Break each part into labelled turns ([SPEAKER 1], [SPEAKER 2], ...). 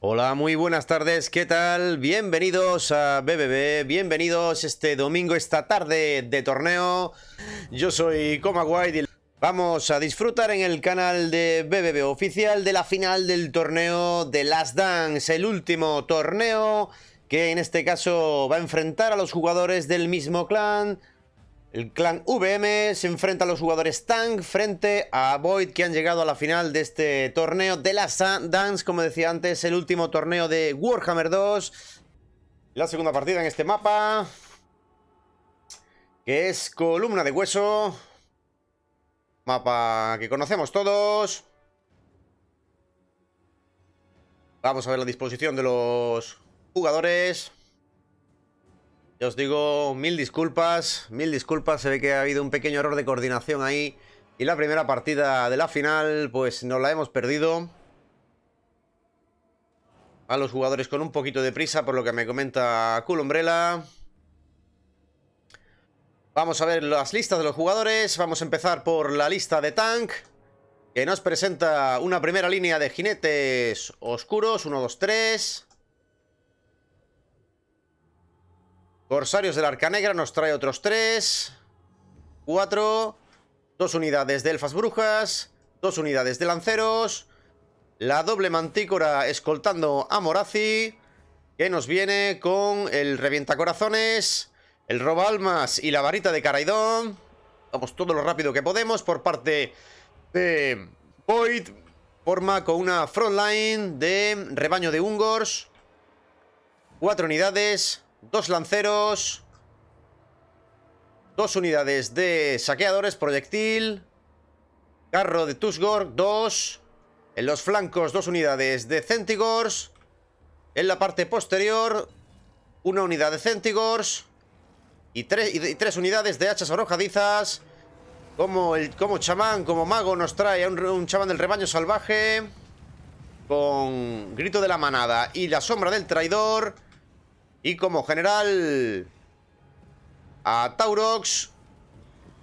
[SPEAKER 1] Hola, muy buenas tardes, ¿qué tal? Bienvenidos a BBB, bienvenidos este domingo, esta tarde de torneo. Yo soy Coma White y vamos a disfrutar en el canal de BBB oficial de la final del torneo de Last Dance, el último torneo que en este caso va a enfrentar a los jugadores del mismo clan el clan VM se enfrenta a los jugadores Tank frente a Void que han llegado a la final de este torneo de la Dance, como decía antes, el último torneo de Warhammer 2. La segunda partida en este mapa, que es Columna de Hueso. Mapa que conocemos todos. Vamos a ver la disposición de los jugadores. Ya os digo, mil disculpas, mil disculpas, se ve que ha habido un pequeño error de coordinación ahí. Y la primera partida de la final, pues nos la hemos perdido. A los jugadores con un poquito de prisa, por lo que me comenta Cool Umbrella. Vamos a ver las listas de los jugadores. Vamos a empezar por la lista de Tank. Que nos presenta una primera línea de jinetes oscuros. 1, 2, 3. Corsarios del Arca Negra nos trae otros tres. Cuatro. Dos unidades de Elfas Brujas. Dos unidades de Lanceros. La doble mantícora escoltando a Morazi. Que nos viene con el Revientacorazones. El Roba Almas y la varita de Caraidón. Vamos todo lo rápido que podemos por parte de Void. Forma con una frontline de rebaño de Ungors. Cuatro unidades. Dos lanceros. Dos unidades de saqueadores, proyectil. Carro de Tusgor, dos. En los flancos, dos unidades de Centigors. En la parte posterior, una unidad de Centigors. Y, y, tres unidades de hachas arrojadizas. Como, el, como chamán, como mago, nos trae un, un chamán del rebaño salvaje. Con grito de la manada y la sombra del traidor. Y como general a Taurox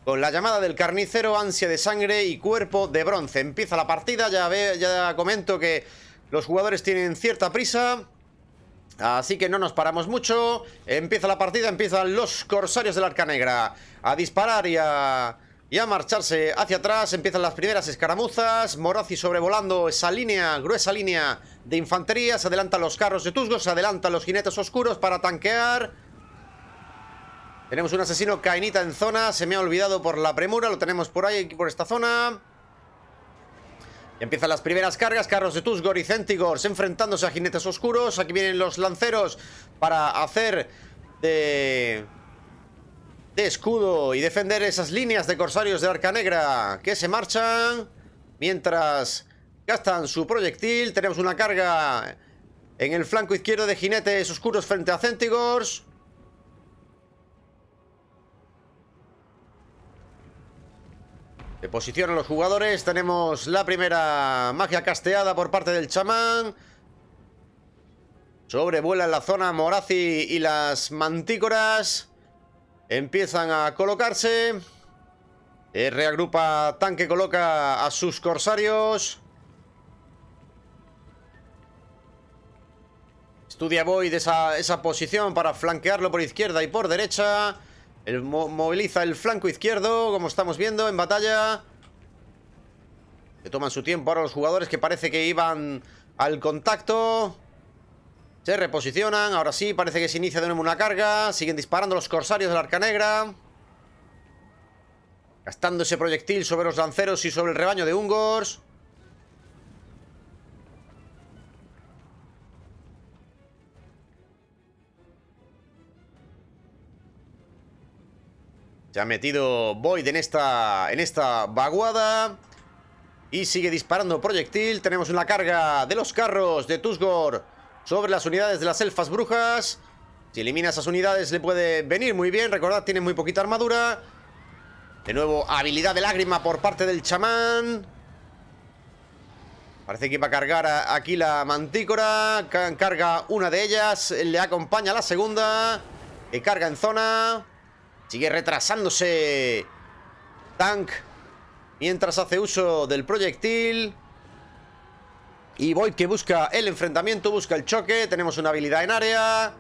[SPEAKER 1] con la llamada del carnicero, ansia de sangre y cuerpo de bronce. Empieza la partida, ya, ve, ya comento que los jugadores tienen cierta prisa. Así que no nos paramos mucho. Empieza la partida, empiezan los corsarios del Arca Negra a disparar y a, y a marcharse hacia atrás. Empiezan las primeras escaramuzas. Morazi sobrevolando esa línea, gruesa línea de infantería. Se adelantan los carros de Tusgo, se adelantan los jinetes oscuros para tanquear. Tenemos un asesino cainita en zona. Se me ha olvidado por la premura. Lo tenemos por ahí, por esta zona. Y empiezan las primeras cargas. Carros de Tusgor y Centigors enfrentándose a jinetes oscuros. Aquí vienen los lanceros para hacer de de escudo y defender esas líneas de corsarios de Arca Negra que se marchan mientras gastan su proyectil. Tenemos una carga en el flanco izquierdo de jinetes oscuros frente a Centigors. Se posicionan los jugadores. Tenemos la primera magia casteada por parte del chamán. Sobrevuela en la zona Morazi y las mantícoras. Empiezan a colocarse. Eh, reagrupa tanque, coloca a sus corsarios. Estudia Void esa, esa posición para flanquearlo por izquierda y por derecha. El, moviliza el flanco izquierdo, como estamos viendo en batalla. Se toman su tiempo ahora los jugadores que parece que iban al contacto. Se reposicionan, ahora sí, parece que se inicia de nuevo una carga. Siguen disparando los corsarios del Arca Negra. Gastando ese proyectil sobre los lanceros y sobre el rebaño de Ungors Se ha metido Void en esta, en esta vaguada. Y sigue disparando proyectil. Tenemos una carga de los carros de Tusgor sobre las unidades de las elfas brujas. Si elimina esas unidades le puede venir muy bien. Recordad, tiene muy poquita armadura. De nuevo, habilidad de lágrima por parte del chamán. Parece que iba a cargar aquí la mantícora. Carga una de ellas. Le acompaña la segunda. Que carga en zona. Sigue retrasándose. Tank. Mientras hace uso del proyectil. Y Void que busca el enfrentamiento, busca el choque. Tenemos una habilidad en área.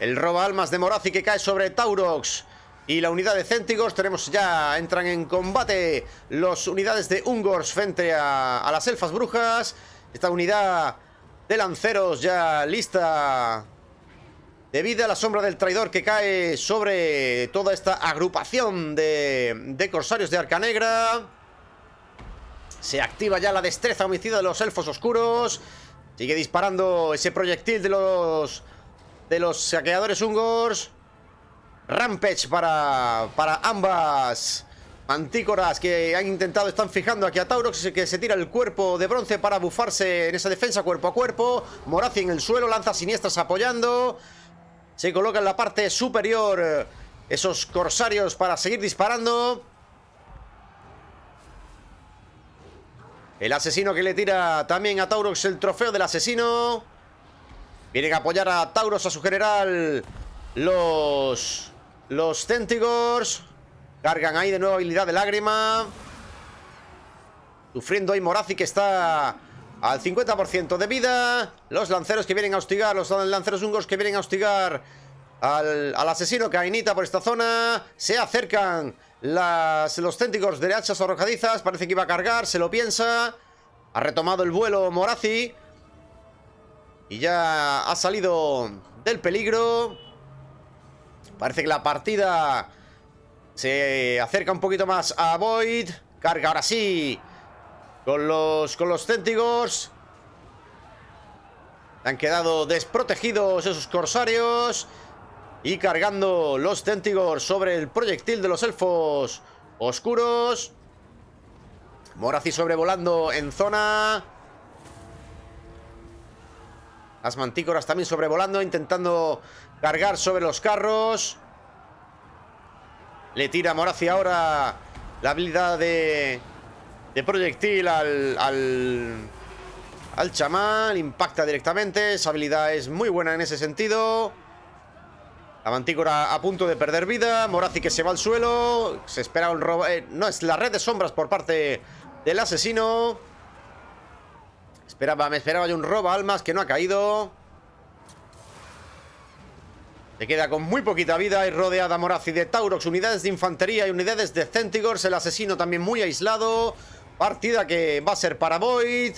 [SPEAKER 1] El roba almas de Morazi que cae sobre Taurox. Y la unidad de Céntigos, tenemos ya, entran en combate las unidades de Ungors frente a, las elfas brujas. Esta unidad de lanceros ya lista debido a la sombra del traidor que cae sobre toda esta agrupación de, de corsarios de Arca Negra. Se activa ya la destreza homicida de los elfos oscuros. Sigue disparando ese proyectil de los de los saqueadores húngars. Rampage para, para ambas mantícoras que han intentado, están fijando aquí a Taurox que se tira el cuerpo de bronce para bufarse en esa defensa cuerpo a cuerpo. Morazi en el suelo, lanza siniestras apoyando. Se coloca en la parte superior eh, esos corsarios para seguir disparando. El asesino que le tira también a Taurox el trofeo del asesino. Vienen a apoyar a Tauros, a su general, los los Centigors Cargan ahí de nuevo habilidad de lágrima. Sufriendo ahí Morazi que está al 50% de vida. Los lanceros que vienen a hostigar Los lanceros hungos que vienen a hostigar al, asesino Cainita por esta zona. Se acercan los Centigors de hachas arrojadizas Parece que iba a cargar, se lo piensa Ha retomado el vuelo Morazi Y ya ha salido del peligro Parece que la partida se acerca un poquito más a Void. Carga ahora sí con los, con los Céntigos. Han quedado desprotegidos esos corsarios. Y cargando los Céntigos sobre el proyectil de los elfos oscuros. Morazi sobrevolando en zona. Las mantícoras también sobrevolando, intentando cargar sobre los carros. Le tira Morazi ahora la habilidad de, de proyectil al, al, al chamán. Impacta directamente. Esa habilidad es muy buena en ese sentido. La mantícora a punto de perder vida. Morazi que se va al suelo. Se espera un robo. Eh, no, es la red de sombras por parte del asesino. Esperaba, me esperaba yo un robo almas que no ha caído. Se queda con muy poquita vida y rodeada Morazi de Taurox, unidades de infantería y unidades de Centigors. El asesino también muy aislado. Partida que va a ser para Void.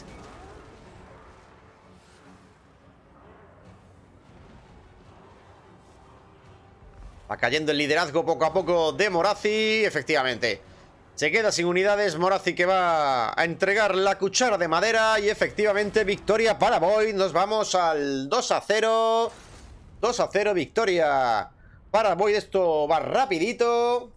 [SPEAKER 1] Va cayendo el liderazgo poco a poco de Morazi. Efectivamente. Se queda sin unidades Morazi que va a entregar la cuchara de madera y efectivamente victoria para Void. Nos vamos al 2 a 0. 2 a 0, victoria para Void. Esto va rapidito.